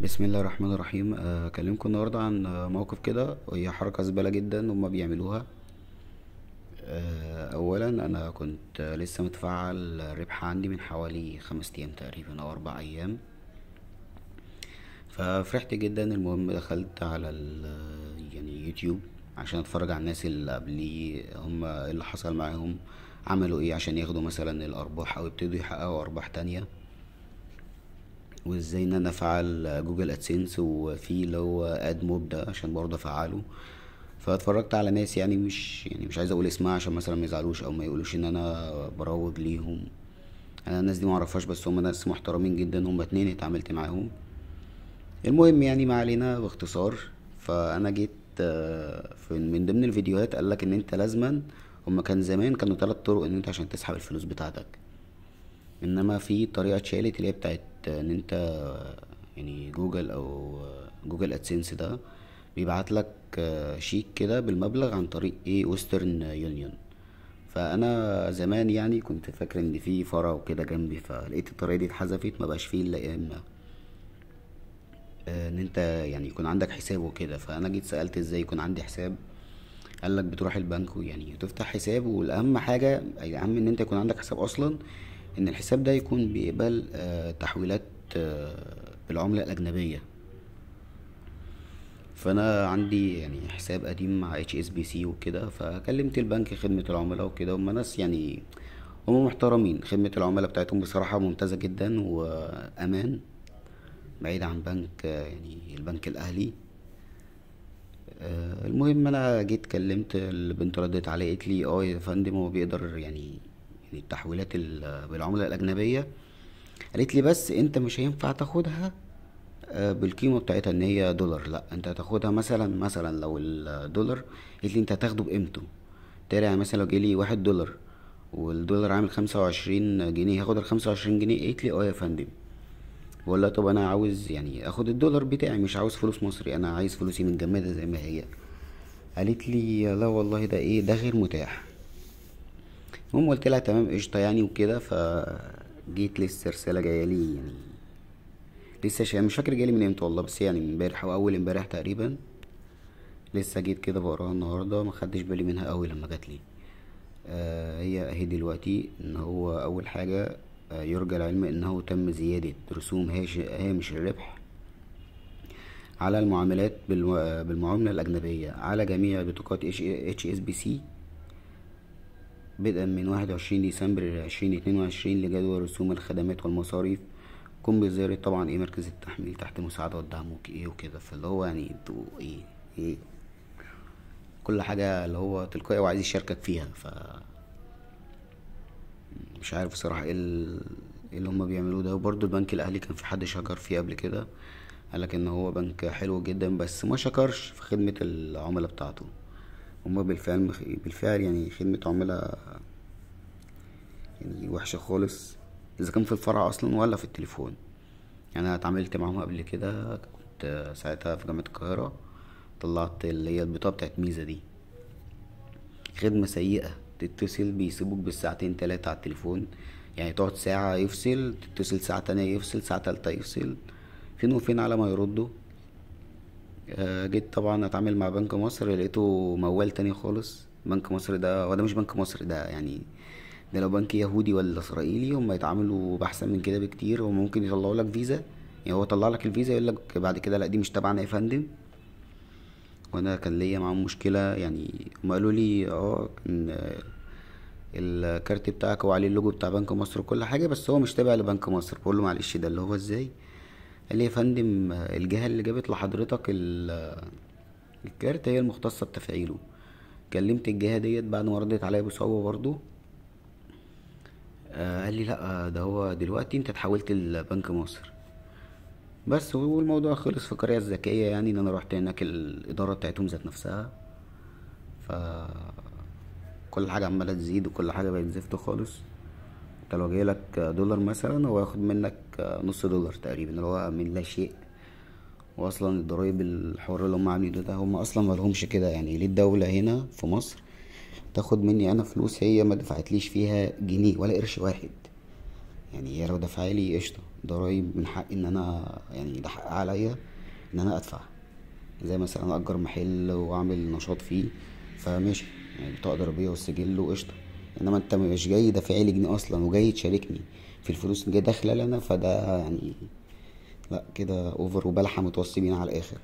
بسم الله الرحمن الرحيم. آه، أكلمكم النهارده عن آه، موقف كده. وهي حركة زبالة جدا هما بيعملوها. آه، اولا أنا كنت لسه متفعل الربح عندي من حوالي خمس أيام تقريبا أو أربع أيام. ففرحت جدا. المهم دخلت على يعني يوتيوب عشان أتفرج على الناس اللي قبلي هما إيه اللي حصل معاهم عملوا إيه عشان ياخدوا مثلا الأرباح أو يبتدوا يحققوا أرباح تانية. وإزاي إن أنا أفعل جوجل ادسنس وفي اللي هو اد موب ده عشان برضه أفعله. فاتفرجت على ناس يعني مش يعني مش عايز أقول اسمها عشان مثلا ما يزعلوش أو ما يقولوش إن أنا بروج ليهم. أنا الناس دي معرفهاش بس هم ناس محترمين جدا هم اتنين اتعاملت معاهم. المهم يعني ما علينا باختصار. فأنا جيت آه، من ضمن الفيديوهات قالك إن أنت لازما هما كان زمان كانوا تلات طرق إن أنت عشان تسحب الفلوس بتاعتك. إنما في طريقة اتشالت اللي هي بتاعت إن أنت يعني جوجل أو Google AdSense ده بيبعت لك شيك كده بالمبلغ عن طريق إيه؟ Western Union فأنا زمان يعني كنت فاكر إن في فرع وكده جنبي فلقيت الطريقة دي اتحذفت ما بقاش فيه إلا يا إما إن أنت يعني يكون عندك حساب وكده. فأنا جيت سألت إزاي يكون عندي حساب؟ قال لك بتروح البنك ويعني تفتح حساب والأهم حاجة الاهم إن أنت يكون عندك حساب أصلا إن الحساب ده يكون بيقبل آه، تحويلات آه، بالعملة الأجنبية. فأنا عندي يعني حساب قديم مع HSBC وكده فكلمت البنك خدمة العملاء وكده هم ناس يعني هم محترمين. خدمة العملاء بتاعتهم بصراحة ممتازة جدا وأمان بعيد عن بنك آه، يعني البنك الأهلي. المهم أنا جيت كلمت البنت ردت علي قالت لي آه يا فندم هو بيقدر يعني يعني التحويلات ال- بالعملة الأجنبية. قالت لي بس أنت مش هينفع تاخدها آه، بالقيمة بتاعتها إن هي دولار. لأ أنت هتاخدها مثلا مثلا لو الدولار قالت لي أنت هتاخده بقيمته. تاني يعني مثلا لو جالي واحد دولار والدولار عامل خمسة وعشرين جنيه هاخد الخمسة وعشرين جنيه؟ قالت لي آه يا فندم. بقول لها طب أنا عاوز يعني آخد الدولار بتاعي مش عاوز فلوس مصري أنا عايز فلوسي متجمدة زي ما هي. قالت لي لا والله ده إيه ده غير متاح. المهم قلت لها تمام قشطة يعني وكده فجيت لسه رسالة جاية لي يعني لسه شا... مش فاكر جايلي من إمتى والله بس يعني من امبارح أو أول امبارح تقريبا لسه جيت كده بقراها النهارده ما خدتش بالي منها قوي لما جات لي آه هي أهي دلوقتي إن هو أول حاجة آه يرجى العلم انه تم زيادة رسوم. هامش الربح على المعاملات بالم... بالمعاملة الأجنبية على جميع بطاقات HSBC بدءا من واحد وعشرين ديسمبر عشرين اتنين وعشرين لجدول رسوم الخدمات والمصاريف. قم بزيارة طبعا إيه مركز التحميل تحت مساعدة والدعم وك- إيه وكده. فاللي هو يعني أنتوا إيه إيه. كل حاجة اللي هو تلقائي وعايز يشاركك فيها. ف مش عارف إيه ال- إيه اللي هما بيعملوه ده. وبرضه البنك الأهلي كان في حد شكر فيه قبل كده؟ قالك إن هو بنك حلو جدا بس ما شكرش في خدمة العملاء بتاعته. هما بالفعل. بالفعل يعني خدمة عملاء يعني وحشة خالص. إذا كان في الفرع أصلا ولا في التليفون. يعني أنا اتعاملت معاهم قبل كده كنت ساعتها في جامعة القاهرة طلعت اللي هي البطاقة بتاعت ميزة دي. خدمة سيئة تتصل بيسيبوك بالساعتين تلاتة على التليفون. يعني تقعد ساعة يفصل تتصل ساعة تانية يفصل ساعة تالتة يفصل. فين وفين على ما يردوا. جيت طبعا أتعامل مع بنك مصر لقيته موال تاني خالص. بنك مصر ده هو ده مش بنك مصر ده يعني ده لو بنك يهودي ولا إسرائيلي هم يتعاملوا بأحسن من كده بكتير. هم ممكن يطلعوا لك فيزا يعني هو طلع لك الفيزا يقول لك بعد كده لا دي مش تبعنا يا فندم. وأنا كان ليا معاهم مشكلة يعني هم قالوا لي آه آه، الكارت بتاعك هو عليه اللوجو بتاع بنك مصر وكل حاجة بس هو مش تابع لبنك مصر. بقول له معلش ده اللي هو إزاي؟ قال لي يا فندم الجهة اللي جابت لحضرتك ال- الكارت هي المختصة بتفعيله. كلمت الجهة ديت بعد ما ردت عليا بصعوبة برضو. آه، قال لي لا ده هو دلوقتي انت اتحولت لبنك مصر. بس والموضوع خلص في القرية الذكية يعني ان أنا رحت هناك الإدارة بتاعتهم ذات نفسها. ف كل حاجة عمالة تزيد وكل حاجة بقت زفت خالص. انت لو جايلك دولار مثلا هو ياخد منك نص دولار تقريبا اللي هو من لا شيء. واصلا الضرايب الحوار اللي هم عاملينه ده هم أصلا ملهمش كده. يعني ليه الدولة هنا في مصر تاخد مني أنا فلوس هي ما دفعتليش فيها جنيه ولا قرش واحد؟ يعني هي لو دافعالي قشطة. ضرايب من حقي إن أنا يعني ده حق عليا إن أنا أدفع. زي مثلا أجر محل وأعمل نشاط فيه فماشي. يعني بطاقة ضريبية والسجل وقشطة. إنما أنت مش جاي دافعلي جنيه أصلا وجاي تشاركني في الفلوس اللي جاي داخلة لي أنا فده يعني لا كده اوفر وبلحة متوصي بينا على الآخر.